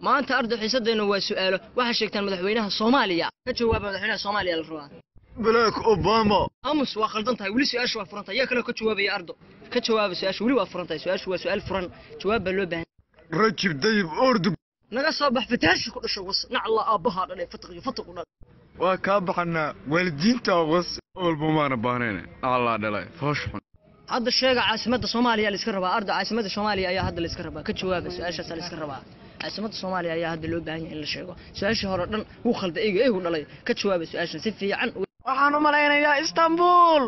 ما أنت أرض حسد إنه وسؤاله واحد شكتن مدحوينها الصومالية كتشو وابا مدحوينها الصومالية الفرقة بلاك أوباما. أمس واخر دنتها. ولي سؤال شو فرنتا يا كلا كتشو وابي أرض كتشو وابي سؤال شو؟ ولي وفرنتا سؤال شو؟ سؤال فرن. شو وابي لو بين رجب دايب أرض نقص صباح فتاش كل شو وص. نع الله أبها لي فتغي فتغنا وكابحنا والدين تاوس أول بمانا بانينا الله دلائي. فوشحن هذا الشيء عاصمة الصومالية اللي سكربا. أرض عاصمة الصومالية أي هذا اللي سكربا. كتشو وابي سؤال شو سؤال caasimadda soomaaliya ayaa hadda loo baahan yahay in la sheego. Su'aashii hore dhan wuu khalda eyga eygu dhalay. Ka jawaaba su'aashan si fiican waxaan u malaynayaa istanbul